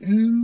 Mm.